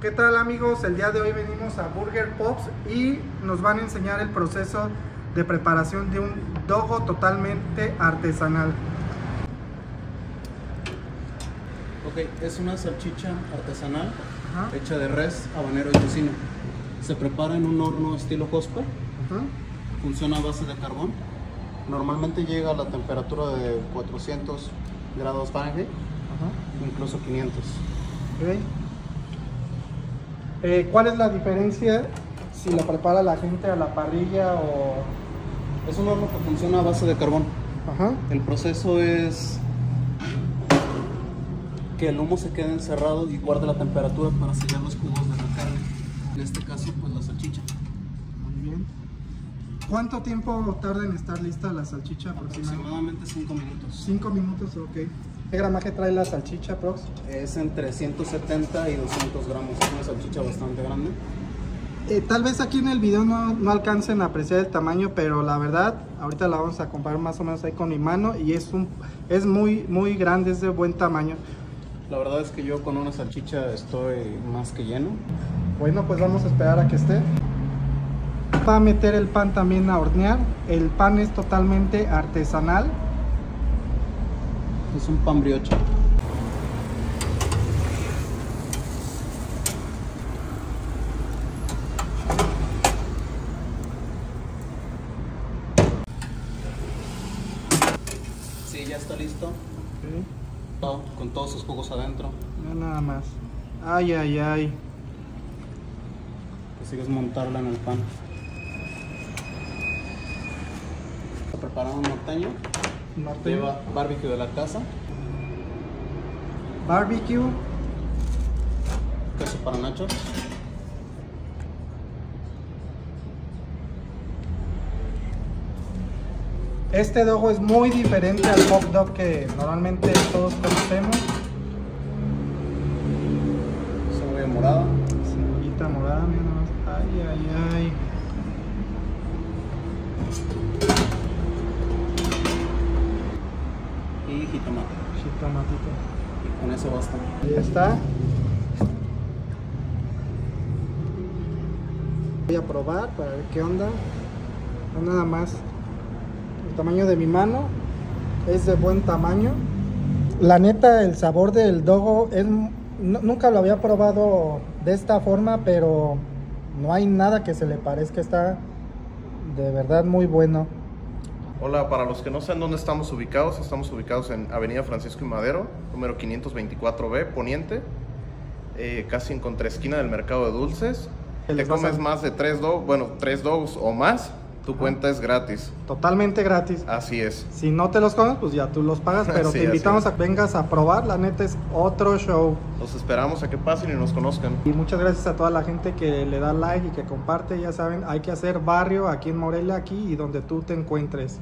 ¿Qué tal amigos? El día de hoy venimos a Burger Pops y nos van a enseñar el proceso de preparación de un dogo totalmente artesanal. Ok, es una salchicha artesanal Ajá. hecha de res, habanero y tocino. Se prepara en un horno estilo Hosper, Ajá. funciona a base de carbón. Normalmente llega a la temperatura de 400 grados Fahrenheit, Ajá. incluso 500. Ok. Eh, ¿Cuál es la diferencia si lo prepara la gente a la parrilla o...? Es un horno que funciona a base de carbón. Ajá. El proceso es que el humo se quede encerrado y guarde la temperatura para sellar los jugos de la carne. En este caso, pues la salchicha. Muy bien. ¿Cuánto tiempo tarda en estar lista la salchicha aproximadamente? Aproximadamente 5 minutos. Cinco minutos, ok. ¿Qué gramaje trae la salchicha, Prox? Es entre 170 y 200 gramos. Es una salchicha bastante grande. Eh, tal vez aquí en el video no, no alcancen a apreciar el tamaño, pero la verdad, ahorita la vamos a comparar más o menos ahí con mi mano y es un es muy muy grande, es de buen tamaño. La verdad es que yo con una salchicha estoy más que lleno. Bueno, pues vamos a esperar a que esté. Va a meter el pan también a hornear. El pan es totalmente artesanal. Es un pan brioche. Sí, ya está listo. Todo, Con todos sus jugos adentro. Ya nada más. Ay, ay, ay. Que sigues montarla en el pan. Preparar un norteño. Lleva barbecue de la casa, Barbecue. queso para nachos. Este dogo es muy diferente al hot dog que normalmente todos conocemos. cebolla morada, Cebollita morada, mira nada más. Ay, ay, ay. Jitomatito. Y con eso basta. Ahí está. Voy a probar para ver qué onda. No nada más. El tamaño de mi mano es de buen tamaño. La neta, el sabor del dogo es nu- nunca lo había probado de esta forma, pero no hay nada que se le parezca. Está de verdad muy bueno. Hola, para los que no saben dónde estamos ubicados, estamos ubicados en Avenida Francisco y Madero, número 524B, Poniente, eh, casi en contraesquina del mercado de dulces. ¿Qué Te a- comes más de tres dogs, bueno, tres dogs o más, tu cuenta es gratis. Totalmente gratis. Así es. Si no te los comes, pues ya tú los pagas, pero Sí, te invitamos a que vengas a probar. La neta es otro show. Los esperamos a que pasen y nos conozcan. Y muchas gracias a toda la gente que le da like y que comparte. Ya saben, hay que hacer barrio aquí en Morelia, aquí y donde tú te encuentres.